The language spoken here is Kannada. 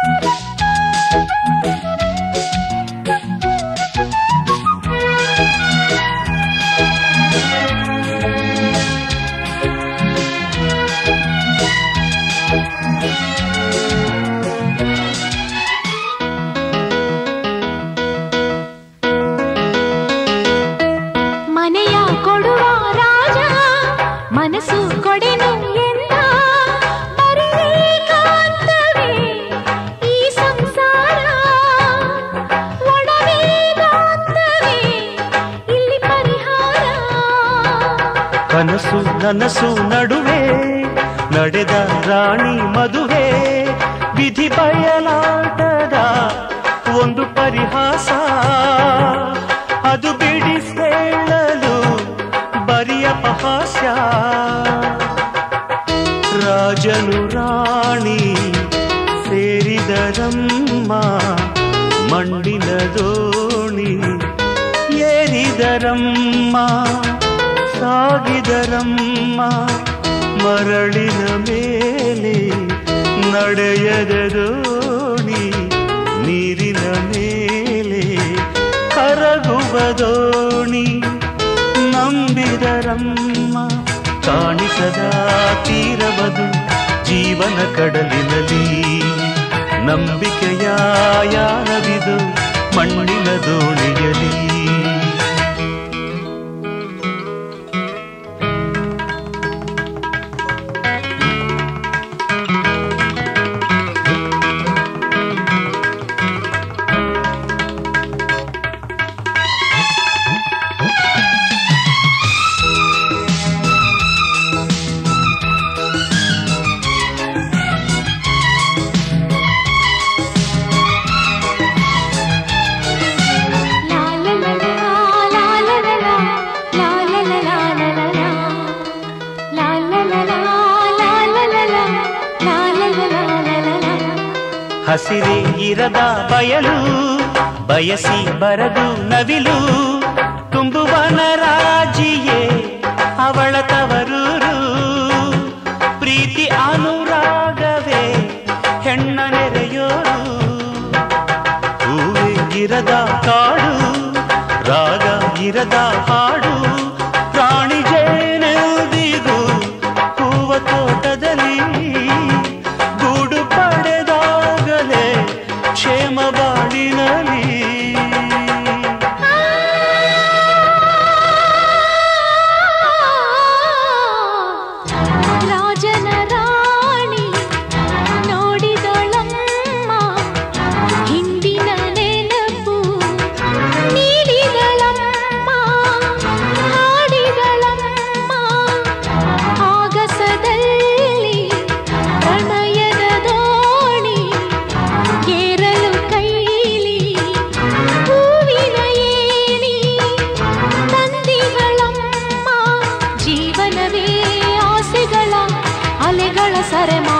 Thank ಕನಸು ನನಸು ನಡುವೆ ನಡೆದ ರಾಣಿ ಮದುವೆ. ವಿಧಿ ಬಯಲಾಟದ ಒಂದು ಪರಿಹಾಸ. ಅದು ಬಿಡಿಸೇಳಲು ಬರಿಯ ಪಹಾಸ್ಯ ರಾಜನು ರಾಣಿ ಸೇರಿದರಮ್ಮ, ಮಂಡಿನ ದೋಣಿ ಏರಿದರಮ್ಮ. ಸಾಗಿದರಮ್ಮ ಮರಳಿನ ಮೇಲೆ ನಡೆಯದ ದೋಣಿ ನೀರಿನ ಮೇಲೆ ಕರಗುವ ದೋಣಿ ನಂಬಿದರಮ್ಮ, ಕಾಣಿಸದ ತೀರವದು ಜೀವನ ಕಡಲಿನಲ್ಲಿ. ನಂಬಿಕೆಯ ಯಾರವಿದು ಮಣ್ಣಿನ ದೋಣಿಯಲಿ ಹಸಿರೇ ಇರದ ಬಯಲು, ಬಯಸಿ ಬರದು ನವಿಲು, ತುಂಬುವನ ರಾಜಿಯೇ ಅವಳ ತವರೂರು. ಪ್ರೀತಿ ಅನುರಾಗವೇ ಹೆಣ್ಣ ನೆರೆಯೋರು. ಹೂವೇ ಇರದ ಕಾಡು, ರಾಗ ಇರದ ಹಾಡು. సరే మా